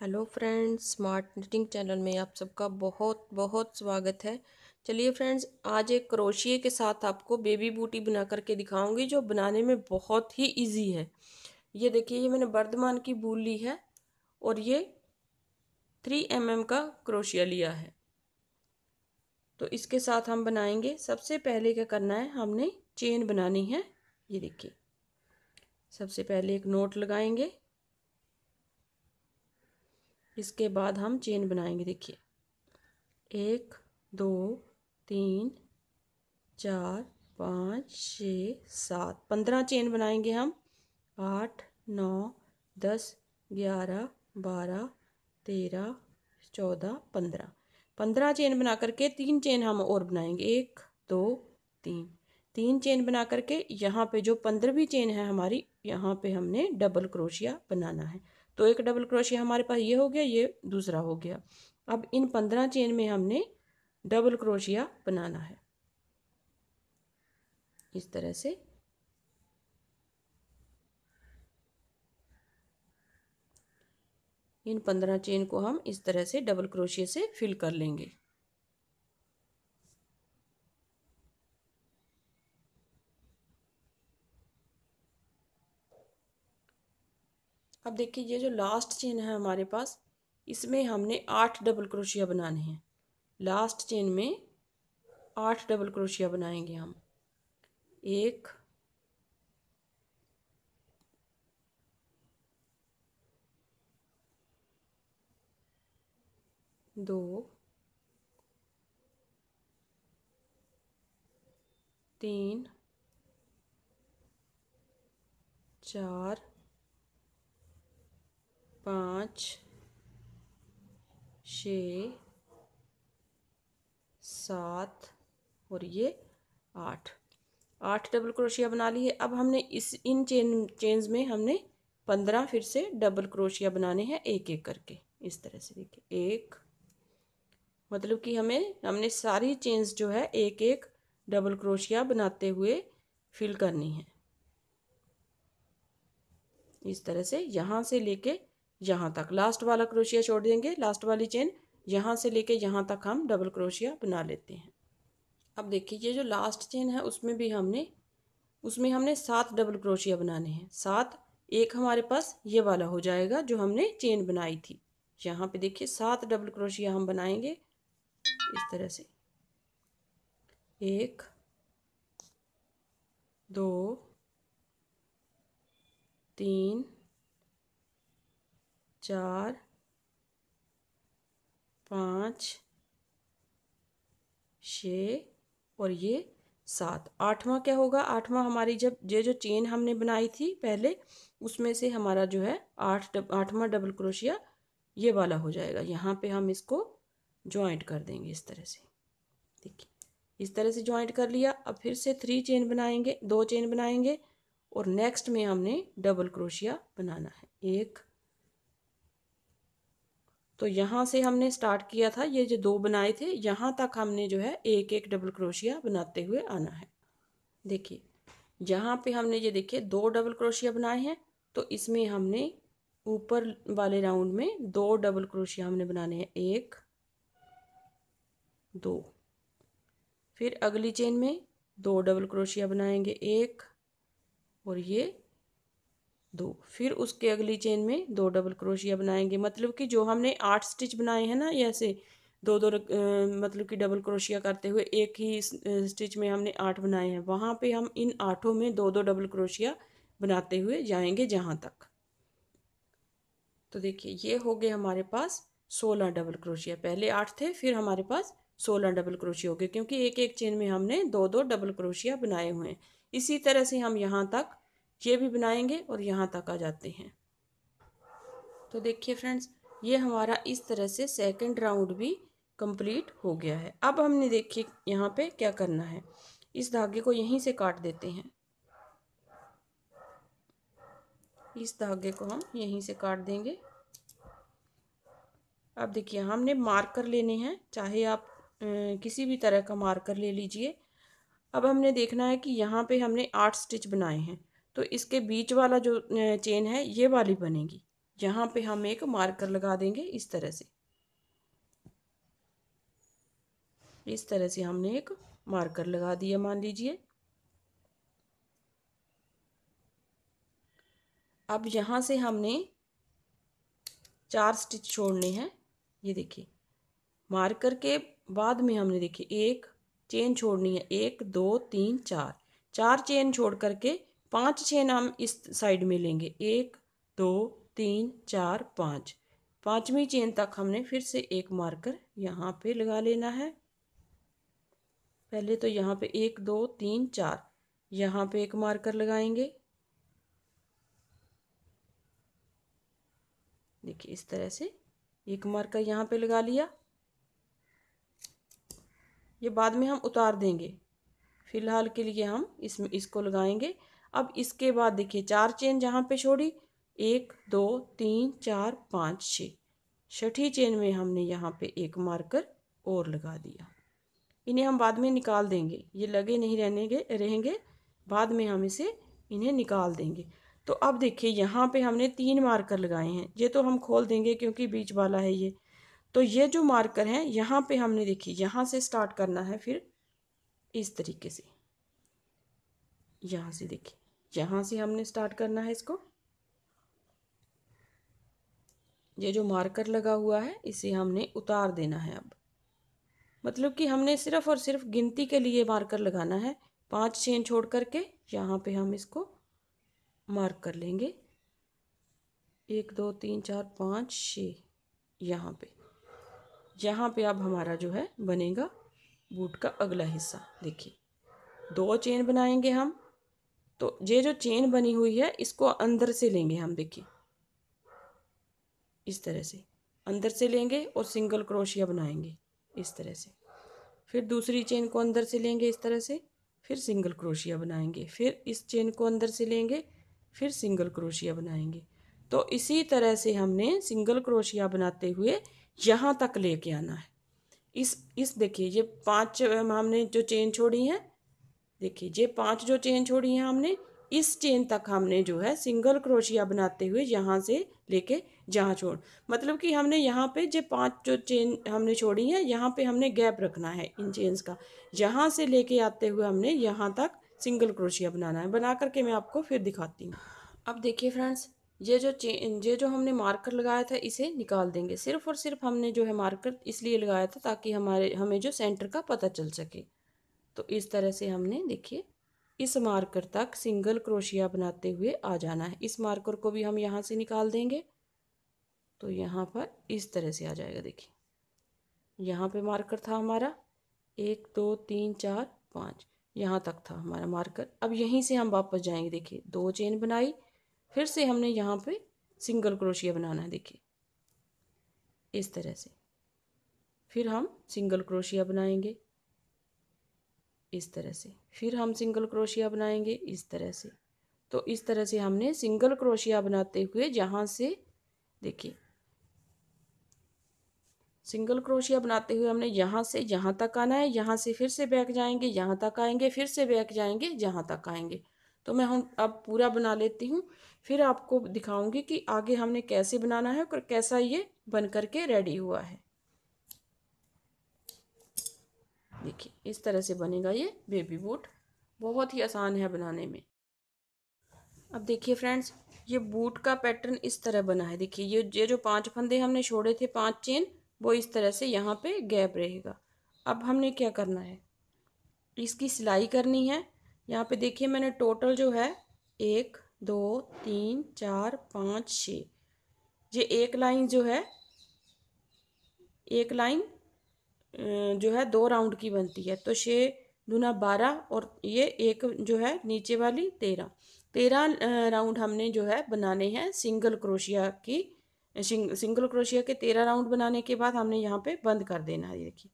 Hello friends, smart knitting channel में आप सबका बहुत बहुत स्वागत है। चलिए फ्रेंड्स, आज एक क्रोशिए के साथ आपको बेबी बूटी बना करके दिखाऊँगी, जो बनाने में बहुत ही इजी है। ये देखिए, ये मैंने वर्धमान की बूल ली है और ये थ्री एम एम का क्रोशिया लिया है। तो इसके साथ हम बनाएँगे। सबसे पहले क्या करना है, हमने चेन बनानी है। ये देखिए, सबसे पहले एक नोट लगाएँगे। इसके बाद हम चेन बनाएँगे, देखिए। एक, दो, तीन, चार, पाँच, छ, सात। पंद्रह चेन बनाएँगे हम। आठ, नौ, दस, ग्यारह, बारह, तेरह, चौदह, पंद्रह। पंद्रह चेन बना करके तीन चेन हम और बनाएँगे। एक, दो, तीन। तीन चेन बना करके यहाँ पे जो पंद्रहवीं चेन है हमारी, यहाँ पे हमने डबल क्रोशिया बनाना है। तो एक डबल क्रोशिया हमारे पास ये हो गया, ये दूसरा हो गया। अब इन पंद्रह चेन में हमने डबल क्रोशिया बनाना है। इस तरह से। इन पंद्रह चेन को हम इस तरह से डबल क्रोशिया से फिल कर लेंगे। अब देखिए ये जो लास्ट चेन है हमारे पास, इसमें हमने आठ डबल क्रोशिया बनाने हैं। लास्ट चेन में आठ डबल क्रोशिया बनाएँगे हम। एक, दो, तीन, चार पाँच, छ, सात और ये आठ। आठ डबल क्रोशिया बना ली है। अब हमने इस, इन चेन चेन्स में हमने पंद्रह फिर से डबल क्रोशिया बनाने हैं एक एक करके। इस तरह से देखिए, एक मतलब कि हमें, हमने सारी चेन्स जो है एक एक डबल क्रोशिया बनाते हुए फिल करनी है। इस तरह से यहाँ से लेके यहाँ तक। लास्ट वाला क्रोशिया छोड़ देंगे। लास्ट वाली चेन यहाँ से लेके यहाँ तक हम डबल क्रोशिया बना लेते हैं। अब देखिए, ये जो लास्ट चेन है, उसमें भी हमने, उसमें हमने सात डबल क्रोशिया बनाने हैं। सात, एक हमारे पास ये वाला हो जाएगा जो हमने चेन बनाई थी। यहाँ पे देखिए, सात डबल क्रोशिया हम बनाएँगे। इस तरह से। एक, दो, तीन चार पाँच छ और ये सात। आठवां क्या होगा? आठवां हमारी जब ये जो चेन हमने बनाई थी पहले उसमें से हमारा जो है आठ डब, आठवां डबल क्रोशिया ये वाला हो जाएगा। यहाँ पे हम इसको जॉइंट कर देंगे इस तरह से। देखिए इस तरह से जॉइंट कर लिया। अब फिर से थ्री चेन बनाएँगे दो चेन बनाएँगे और नेक्स्ट में हमने डबल क्रोशिया बनाना है। एक तो यहाँ से हमने स्टार्ट किया था, ये जो दो बनाए थे, यहाँ तक हमने जो है एक एक डबल क्रोशिया बनाते हुए आना है। देखिए जहाँ पे हमने ये देखिए, दो डबल क्रोशिया बनाए हैं तो इसमें हमने ऊपर वाले राउंड में दो डबल क्रोशिया हमने बनाने हैं, एक, दो। फिर अगली चेन में दो डबल क्रोशिया बनाएँगे, एक, और ये दो। फिर उसके अगली चेन में दो डबल क्रोशिया बनाएँगे। मतलब कि जो हमने आठ स्टिच बनाए हैं ना ऐसे दो दो मतलब कि डबल क्रोशिया करते हुए एक ही स्टिच में हमने आठ बनाए हैं। वहाँ पे हम इन आठों में दो दो डबल क्रोशिया बनाते हुए जाएँगे जहाँ तक। तो देखिए, ये हो गए हमारे पास सोलह डबल क्रोशिया पहले आठ थे, फिर हमारे पास सोलह डबल क्रोशिया हो गए, क्योंकि एक एक चेन में हमने दो दो डबल क्रोशिया बनाए हुए हैं। इसी तरह से हम यहाँ तक ये भी बनाएँगे और यहाँ तक आ जाते हैं। तो देखिए फ्रेंड्स ये हमारा इस तरह से सेकंड राउंड भी कंप्लीट हो गया है। अब हमने देखिए यहाँ पे क्या करना है। इस धागे को यहीं से काट देते हैं। इस धागे को हम यहीं से काट देंगे। अब देखिए हमने मार्कर लेने हैं। चाहे आप आ, किसी भी तरह का मार्कर ले लीजिए। अब हमने देखना है कि यहाँ पे हमने आठ स्टिच बनाए हैं। तो इसके बीच वाला जो चेन है, ये वाली बनेगी। यहाँ पे हम एक मार्कर लगा देंगे इस तरह से। इस तरह से हमने एक मार्कर लगा दिया, मान लीजिए। अब यहाँ से हमने चार स्टिच छोड़ने हैं। ये देखिए, मार्कर के बाद में हमने देखिए, एक चेन छोड़नी है। एक, दो, तीन, चार। चार चेन छोड़ करके पाँच चेन हम इस साइड में लेंगे। एक, दो, तीन, चार, पाँच। पांचवी चेन तक हमने फिर से एक मार्कर यहाँ पे लगा लेना है। पहले तो यहाँ पे एक, दो, तीन, चार। यहाँ पे एक मार्कर लगाएँगे। देखिए, इस तरह से एक मार्कर यहाँ पे लगा लिया। ये बाद में हम उतार देंगे। फ़िलहाल के लिए हम इसमें, इसको लगाएँगे। अब इसके बाद देखिए, चार चेन जहाँ पे छोड़ी। एक, दो, तीन, चार, पाँच, छः। छठी चेन में हमने यहाँ पे एक मार्कर और लगा दिया। इन्हें हम बाद में निकाल देंगे। ये लगे नहीं रहने रहेंगे। बाद में हम इसे इन्हें निकाल देंगे। तो अब देखिए, यहाँ पे हमने तीन मार्कर लगाए हैं। ये तो हम खोल देंगे क्योंकि बीच वाला है ये। तो ये जो मार्कर हैं, यहाँ पे हमने देखिए, यहाँ से स्टार्ट करना है फिर इस तरीके से। यहाँ से देखिए। यहाँ से हमने स्टार्ट करना है इसको। ये जो मार्कर लगा हुआ है, इसे हमने उतार देना है अब। मतलब कि हमने सिर्फ़ और सिर्फ़ गिनती के लिए मार्कर लगाना है। पाँच चेन छोड़ करके यहाँ पे हम इसको मार्क कर लेंगे। एक, दो, तीन, चार, पाँच छ यहाँ पे। यहाँ पे अब हमारा जो है बनेगा बूट का अगला हिस्सा। देखिए, दो चेन बनाएँगे हम। तो ये जो चेन बनी हुई है, इसको अंदर से लेंगे हम, देखिए। इस तरह से। अंदर से लेंगे और सिंगल क्रोशिया बनाएँगे इस तरह से। फिर दूसरी चेन को अंदर से लेंगे इस तरह से, फिर सिंगल क्रोशिया बनाएँगे, फिर इस चेन को अंदर से लेंगे, फिर सिंगल क्रोशिया बनाएँगे। तो इसी तरह से हमने सिंगल क्रोशिया बनाते हुए यहाँ तक लेके आना है। इस इस देखिए, ये पाँच हमने जो चेन छोड़ी है देखिए, ये पाँच जो चेन छोड़ी हैं हमने, इस चेन तक हमने जो है सिंगल क्रोशिया बनाते हुए यहाँ से लेके जहाँ छोड़। मतलब कि हमने यहाँ पे जो पाँच जो चेन हमने छोड़ी है, यहाँ पे हमने गैप रखना है इन चेन्स का। यहाँ से लेके आते हुए हमने यहाँ तक सिंगल क्रोशिया बनाना है। बना करके मैं आपको फिर दिखाती हूँ। अब देखिए फ्रेंड्स, ये जो चेन, ये जो हमने मार्कर लगाया था, इसे निकाल देंगे। सिर्फ़ और सिर्फ़ हमने जो है मार्कर इसलिए लगाया था ताकि हमारे, हमें जो सेंटर का पता चल सके। तो इस तरह से हमने, देखिए, इस मार्कर तक सिंगल क्रोशिया बनाते हुए आ जाना है। इस मार्कर को भी हम यहाँ से निकाल देंगे। तो यहाँ पर इस तरह से आ जाएगा, देखिए। यहाँ पे मार्कर था हमारा। एक, दो, तीन, चार, पाँच। यहाँ तक था हमारा मार्कर अब यहीं से हम वापस जाएँगे, देखिए। दो चेन बनाई, फिर से हमने यहाँ पे सिंगल क्रोशिया बनाना है, देखिए। इस तरह से। फिर हम सिंगल क्रोशिया बनाएँगे। इस तरह से। फिर हम सिंगल क्रोशिया बनाएँगे इस तरह से। तो इस तरह से हमने सिंगल क्रोशिया बनाते हुए जहाँ से, देखिए सिंगल क्रोशिया बनाते हुए हमने यहाँ से यहाँ तक आना है, यहाँ से फिर से बैक जाएँगे, यहाँ तक आएँगे, फिर से बैक जाएँगे यहाँ तक आएँगे। तो मैं हम अब पूरा बना लेती हूँ। फिर आपको दिखाऊँगी कि आगे हमने कैसे बनाना है और कैसा ये बन करके रेडी हुआ है। देखिए, इस तरह से बनेगा ये बेबी बूट बहुत ही आसान है बनाने में। अब देखिए फ्रेंड्स ये बूट का पैटर्न इस तरह बना है। देखिए, ये ये जो पाँच फंदे हमने छोड़े थे, पाँच चेन वो इस तरह से यहाँ पे गैप रहेगा। अब हमने क्या करना है? इसकी सिलाई करनी है। यहाँ पे देखिए मैंने टोटल जो है, एक, दो, तीन, चार, पाँच छ ये एक लाइन जो है, एक लाइन जो है दो राउंड की बनती है। तो छः दूना बारह और ये एक जो है नीचे वाली तेरह। तेरह राउंड हमने जो है बनाने हैं सिंगल क्रोशिया की। सिंगल क्रोशिया के तेरह राउंड बनाने के बाद हमने यहाँ पे बंद कर देना है। देखिए,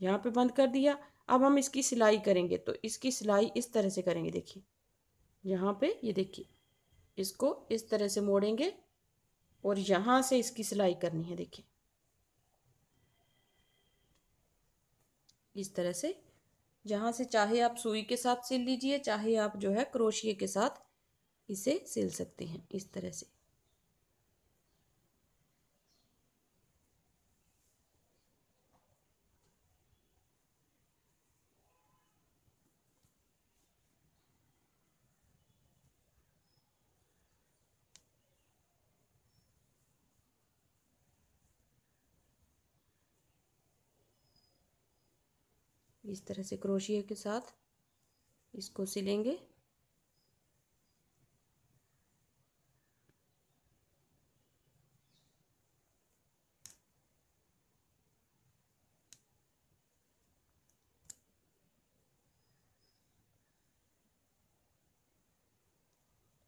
यहाँ पे बंद कर दिया। अब हम इसकी सिलाई करेंगे। तो इसकी सिलाई इस तरह से करेंगे। देखिए, यहाँ पे ये यह देखिए, इसको इस तरह से मोड़ेंगे और यहाँ से इसकी सिलाई करनी है। देखिए इस तरह से। जहाँ से चाहे आप सुई के साथ सिल लीजिए, चाहे आप जो है क्रोशिए के साथ इसे सिल सकते हैं, इस तरह से। इस तरह से क्रोशिया के साथ इसको सिलेंगे।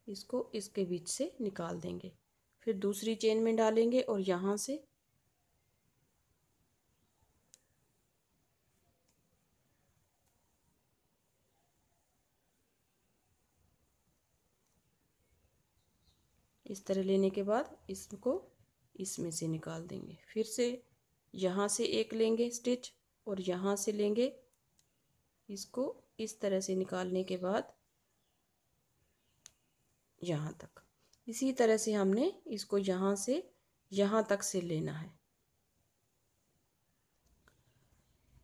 इसको इसके बीच से निकाल देंगे। फिर दूसरी चेन में डालेंगे और यहाँ से इस तरह लेने के बाद इसको इसमें से निकाल देंगे। फिर से यहाँ से एक लेंगे स्टिच और यहाँ से लेंगे इसको इस तरह से निकालने के बाद यहाँ तक। इसी तरह से हमने इसको यहाँ से यहाँ तक से लेना है।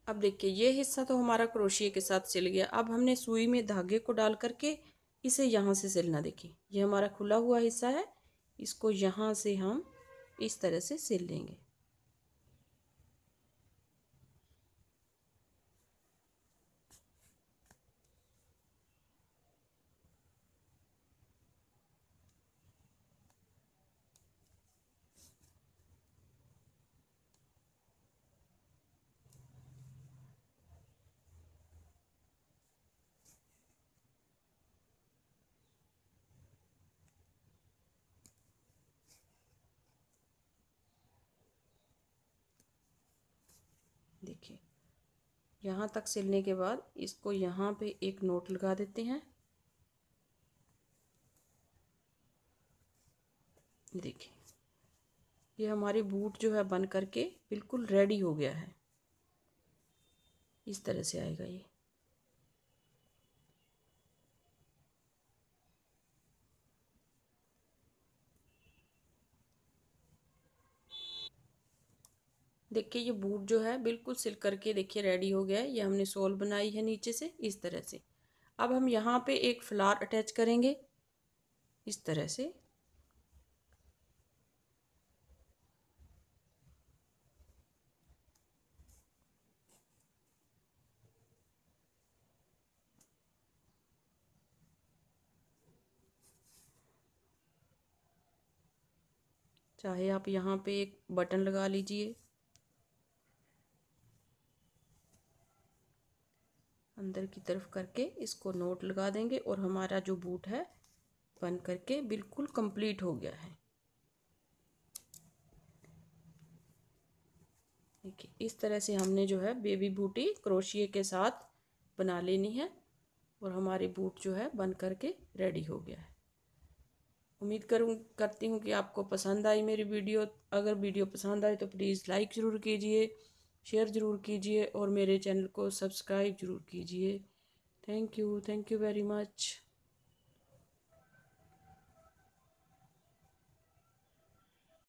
अब देखिए, ये हिस्सा तो हमारा क्रोशिया के साथ सिल गया। अब हमने सुई में धागे को डाल करके इसे यहाँ से सिलना। देखिए, ये हमारा खुला हुआ हिस्सा है। इसको यहाँ से हम इस तरह से सिल लेंगे देखिए यहाँ तक सिलने के बाद इसको यहाँ पे एक नोट लगा देते हैं। देखिए ये हमारी बूट जो है बन करके बिल्कुल रेडी हो गया है। इस तरह से आएगा ये। देखिए, ये बूट जो है, बिल्कुल सिल करके देखिए रेडी हो गया है। ये हमने सोल बनाई है नीचे से, इस तरह से। अब हम यहाँ पे एक फ्लार अटैच करेंगे, इस तरह से। चाहे आप यहाँ पे एक बटन लगा लीजिए। अंदर की तरफ़ करके इसको नोट लगा देंगे और हमारा जो बूट है बन करके बिल्कुल कंप्लीट हो गया है। देखिए, इस तरह से हमने जो है बेबी बूटी क्रोशिए के साथ बना लेनी है और हमारी बूट जो है बन करके रेडी हो गया है। उम्मीद करूँ, करती हूँ कि आपको पसंद आई मेरी वीडियो। अगर वीडियो पसंद आए तो प्लीज़ लाइक ज़रूर कीजिए। शेयर ज़रूर कीजिए और मेरे चैनल को सब्सक्राइब ज़रूर कीजिए। Thank you thank you very much